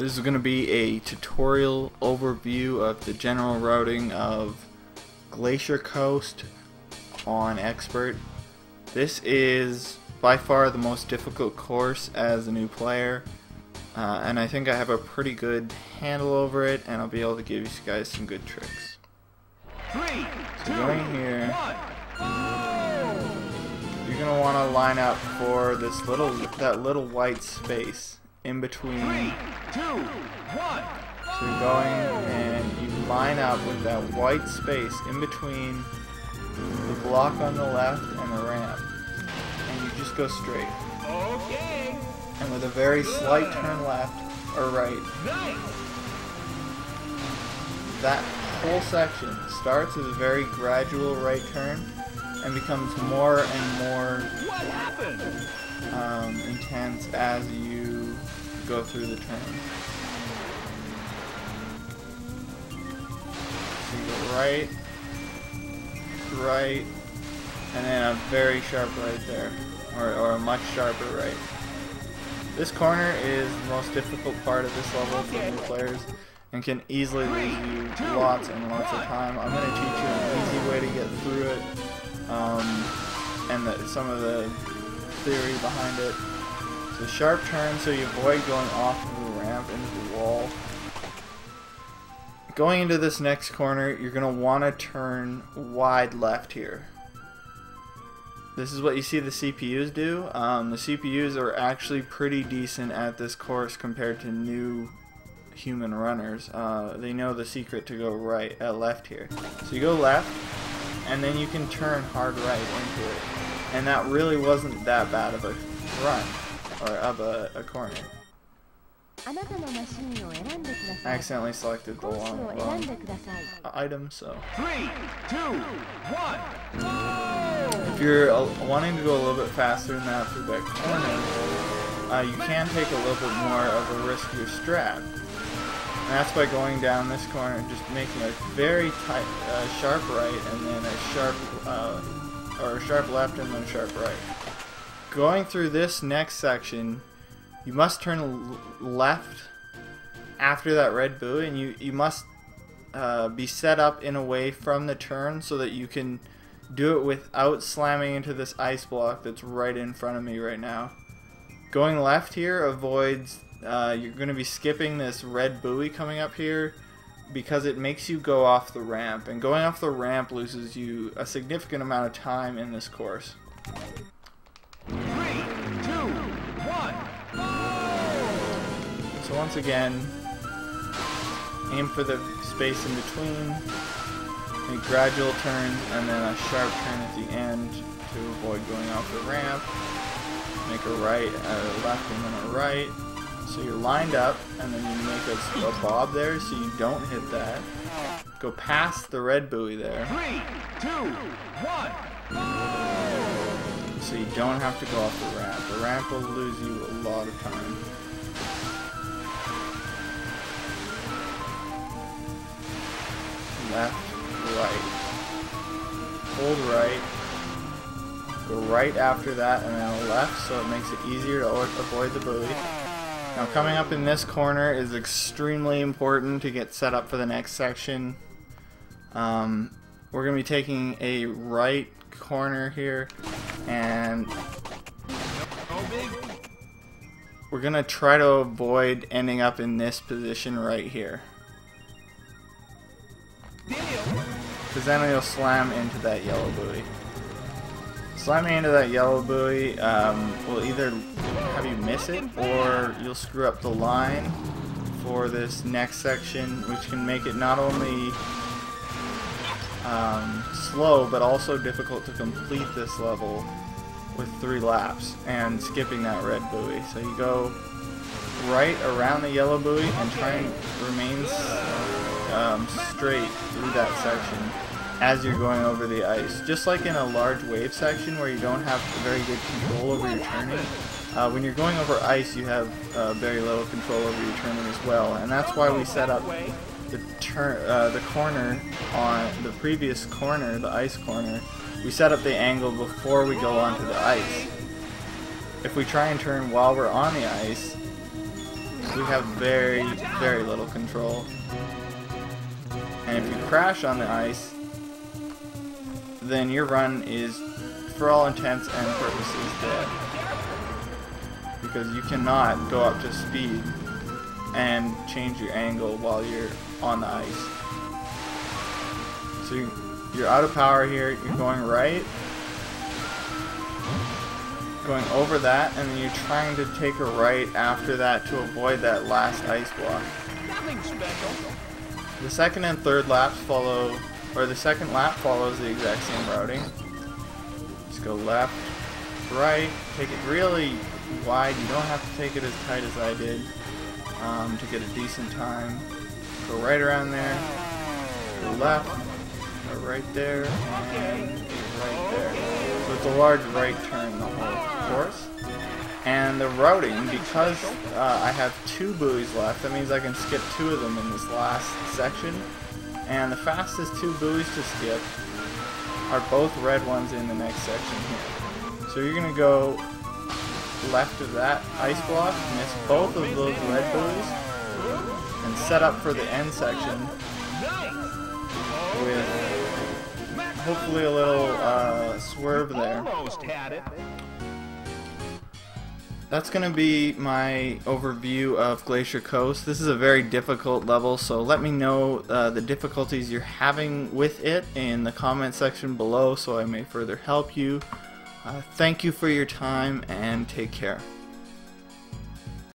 This is going to be a tutorial overview of the general routing of Glacier Coast on Expert. This is by far the most difficult course as a new player uh, and I think I have a pretty good handle over it and I'll be able to give you guys some good tricks. Three, So two, going here, one. you're going to want to line up for this little, that little white space in between Three, two, one. So you're going and you line up with that white space in between the block on the left and the ramp. And you just go straight. Okay. And with a very slight turn left or right, Nice. that whole section starts as a very gradual right turn and becomes more and more What happened? um, intense as you go through the turn. So you go right, right, and then a very sharp right there, or, or a much sharper right. This corner is the most difficult part of this level for new players and can easily lose you lots and lots of time. I'm going to teach you an easy way to get through it um, and the, some of the theory behind it. So sharp turn so you avoid going off of the ramp into the wall. Going into this next corner, you're going to want to turn wide left here. This is what you see the CPUs do. Um, the CPUs are actually pretty decent at this course compared to new human runners. Uh, they know the secret to go right, uh, left here. So you go left, and then you can turn hard right into it. And that really wasn't that bad of a run, or of a, a. I accidentally selected the wrong, um, item, so. Three, two, one. If you're uh, wanting to go a little bit faster than that through that corner, uh, you can take a little bit more of a riskier strat. And that's by going down this corner and just making a very tight, uh, sharp right, and then a sharp, uh, or a sharp left, and then a sharp right. Going through this next section, you must turn left after that red buoy and you, you must uh, be set up in a way from the turn so that you can do it without slamming into this ice block that's right in front of me right now. Going left here avoids, uh, you're going to be skipping this red buoy coming up here because it makes you go off the ramp. And going off the ramp loses you a significant amount of time in this course. So once again, aim for the space in between, a gradual turn, and then a sharp turn at the end to avoid going off the ramp. Make a right, a left, and then a right. So you're lined up, and then you make a, a bob there so you don't hit that. Go past the red buoy there, Three, two, one. so you don't have to go off the ramp. The ramp will lose you a lot of time. Left, right. Hold right. Go right after that and then left so it makes it easier to avoid the buoy. Now coming up in this corner is extremely important to get set up for the next section. Um, we're going to be taking a right corner here and we're going to try to avoid ending up in this position right here. Because then you'll slam into that yellow buoy. Slamming into that yellow buoy um, will either have you miss it or you'll screw up the line for this next section, which can make it not only um, slow but also difficult to complete this level with three laps and skipping that red buoy. So you go right around the yellow buoy and try and remain um, straight through that section as you're going over the ice. Just like in a large wave section where you don't have very good control over your turning, uh, when you're going over ice you have uh, very little control over your turning as well. And that's why we set up the turn, uh, the corner on the previous corner, the ice corner. We set up the angle before we go onto the ice. If we try and turn while we're on the ice, we have very, very little control. And if you crash on the ice, then your run is, for all intents and purposes, dead. Because you cannot go up to speed and change your angle while you're on the ice. So you, you're out of power here, you're going right, going over that, and then you're trying to take a right after that to avoid that last ice block. The second and third laps follow, or the second lap follows the exact same routing. Just go left, right, take it really wide. You don't have to take it as tight as I did um, to get a decent time. Go right around there, go left, go right there, and right there. So it's a large right turn the whole course. And the routing, because uh, I have two buoys left, that means I can skip two of them in this last section. And the fastest two buoys to skip are both red ones in the next section here. So you're going to go left of that ice block, miss both of those red buoys, and set up for the end section with hopefully a little uh, swerve there. That's going to be my overview of Glacier Coast. This is a very difficult level, so let me know uh, the difficulties you're having with it in the comment section below so I may further help you. Uh, thank you for your time and take care.